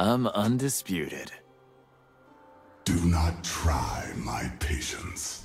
I'm undisputed. Do not try my patience.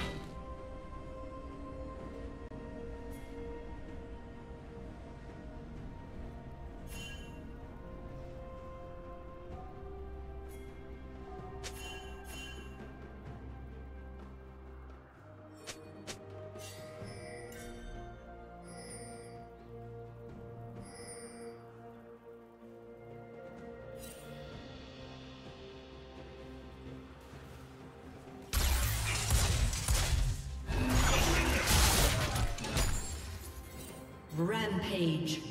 Rampage.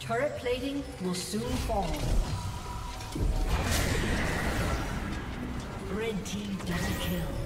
Turret plating will soon fall. Red team double kill.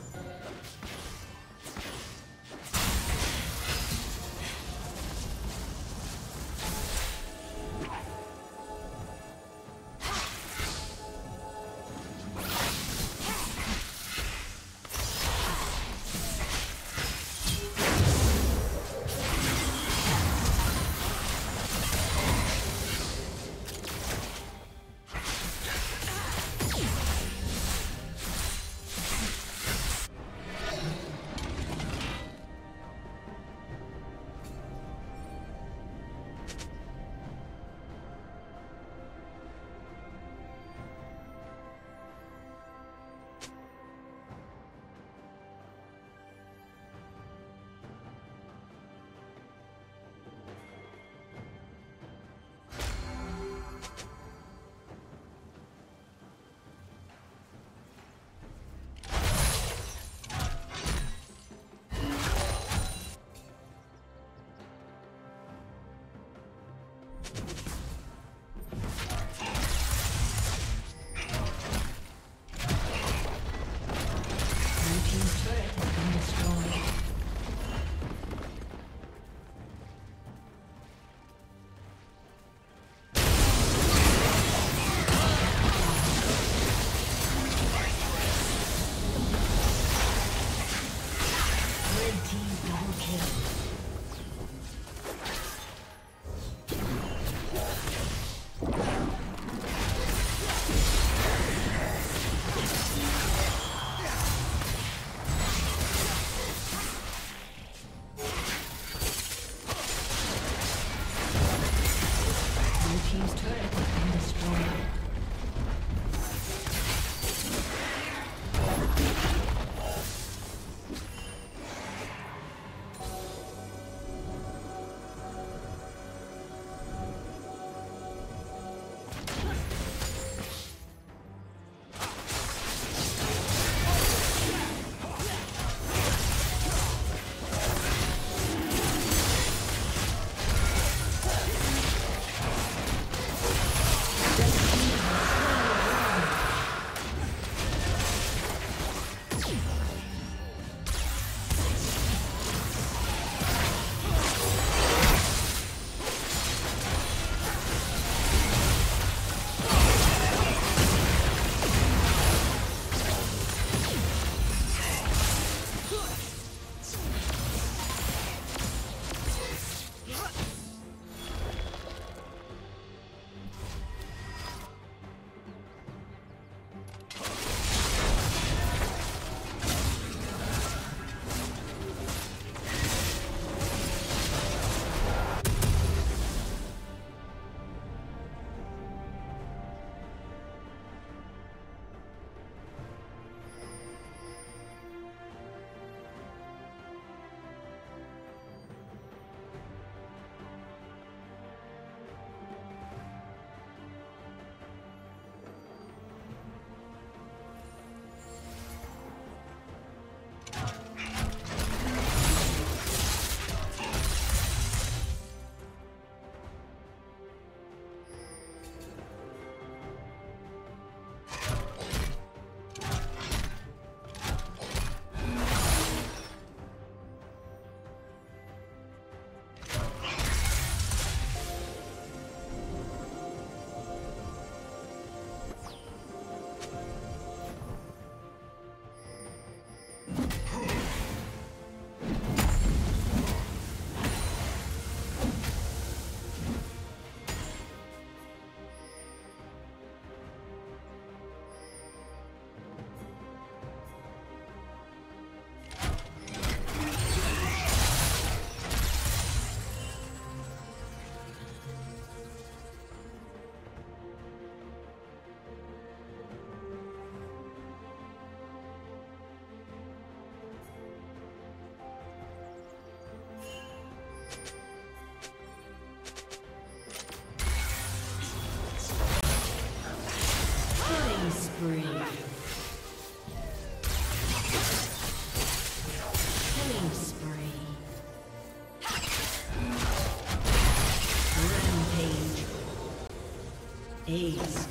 Please.